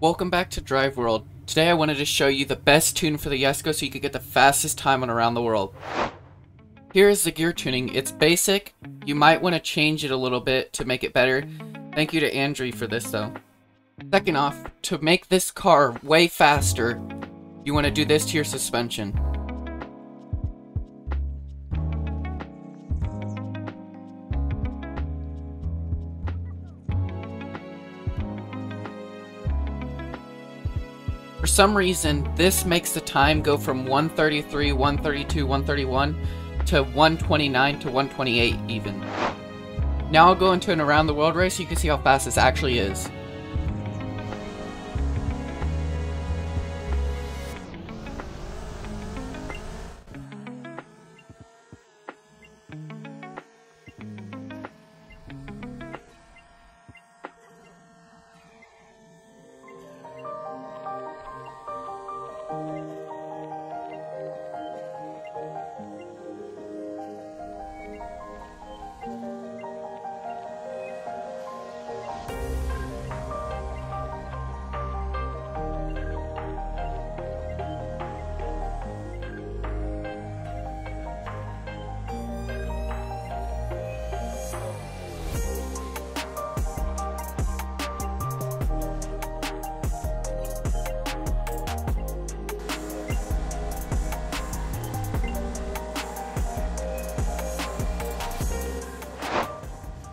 Welcome back to Drive World. Today I wanted to show you the best tune for the Jesko so you could get the fastest time on around the world. Here is the gear tuning. It's basic. You might want to change it a little bit to make it better. Thank you to Andrew for this though. Second off, to make this car way faster, you want to do this to your suspension. For some reason, this makes the time go from 133, 132, 131 to 129 to 128 even. Now I'll go into an around the world race so you can see how fast this actually is.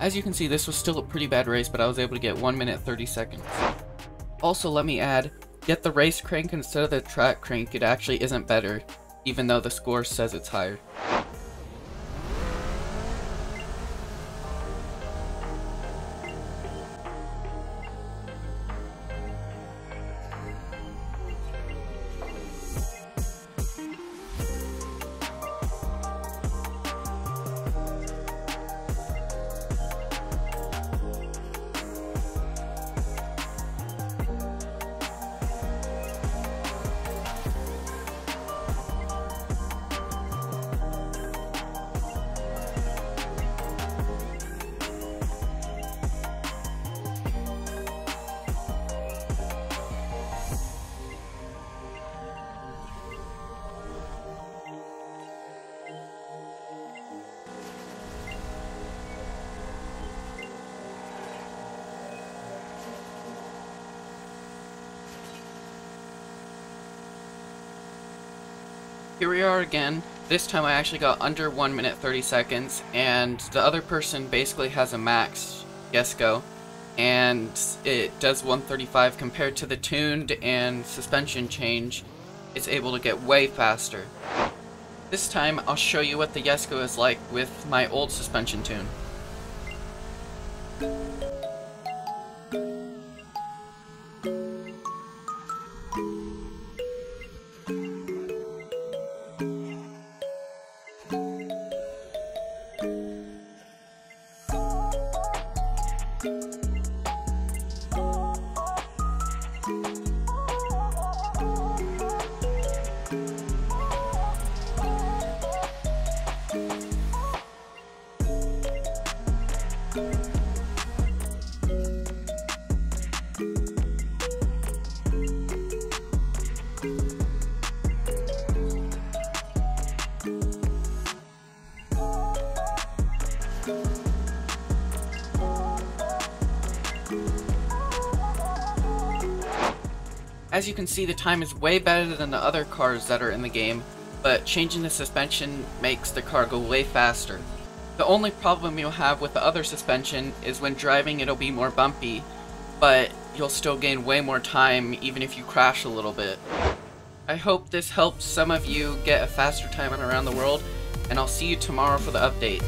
As you can see, this was still a pretty bad race, but I was able to get 1 minute 30 seconds. Also, let me add, get the race crank instead of the track crank, it actually isn't better, even though the score says it's higher. Here we are again. This time I actually got under 1 minute 30 seconds, and the other person basically has a max Jesko, and it does 135 compared to the tuned and suspension change. It's able to get way faster. This time I'll show you what the Jesko is like with my old suspension tune. As you can see, the time is way better than the other cars that are in the game, but changing the suspension makes the car go way faster. The only problem you'll have with the other suspension is when driving it'll be more bumpy, but you'll still gain way more time even if you crash a little bit. I hope this helps some of you get a faster time around the world, and I'll see you tomorrow for the update.